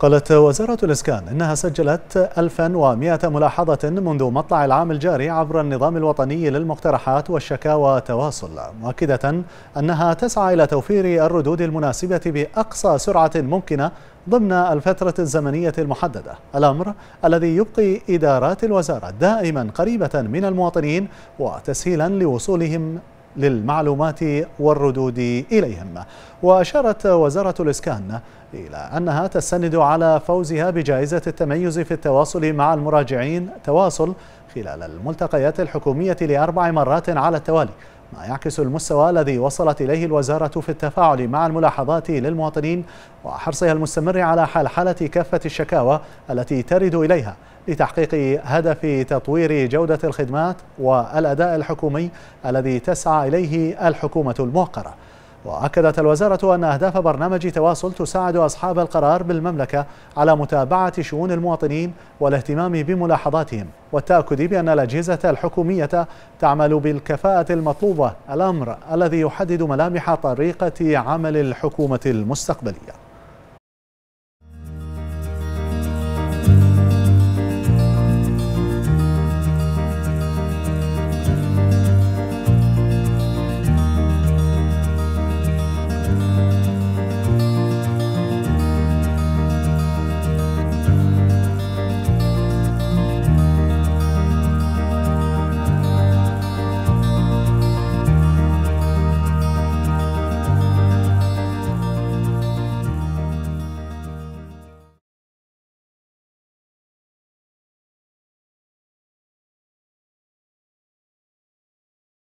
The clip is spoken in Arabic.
قالت وزارة الإسكان إنها سجلت 1100 ملاحظة منذ مطلع العام الجاري عبر النظام الوطني للمقترحات والشكاوى تواصل مؤكدة أنها تسعى إلى توفير الردود المناسبة بأقصى سرعة ممكنة ضمن الفترة الزمنية المحددة الأمر الذي يبقي إدارات الوزارة دائما قريبة من المواطنين وتسهيلا لوصولهم للمعلومات والردود إليهم. وأشارت وزارة الإسكان إلى أنها تستند على فوزها بجائزة التميز في التواصل مع المراجعين تواصل خلال الملتقيات الحكومية لأربع مرات على التوالي ما يعكس المستوى الذي وصلت إليه الوزارة في التفاعل مع الملاحظات للمواطنين وحرصها المستمر على حلحلة كافة الشكاوى التي ترد إليها لتحقيق هدف تطوير جودة الخدمات والأداء الحكومي الذي تسعى إليه الحكومة الموقرة. وأكدت الوزارة أن أهداف برنامج تواصل تساعد أصحاب القرار بالمملكة على متابعة شؤون المواطنين والاهتمام بملاحظاتهم والتأكد بأن الأجهزة الحكومية تعمل بالكفاءة المطلوبة الأمر الذي يحدد ملامح طريقة عمل الحكومة المستقبلية.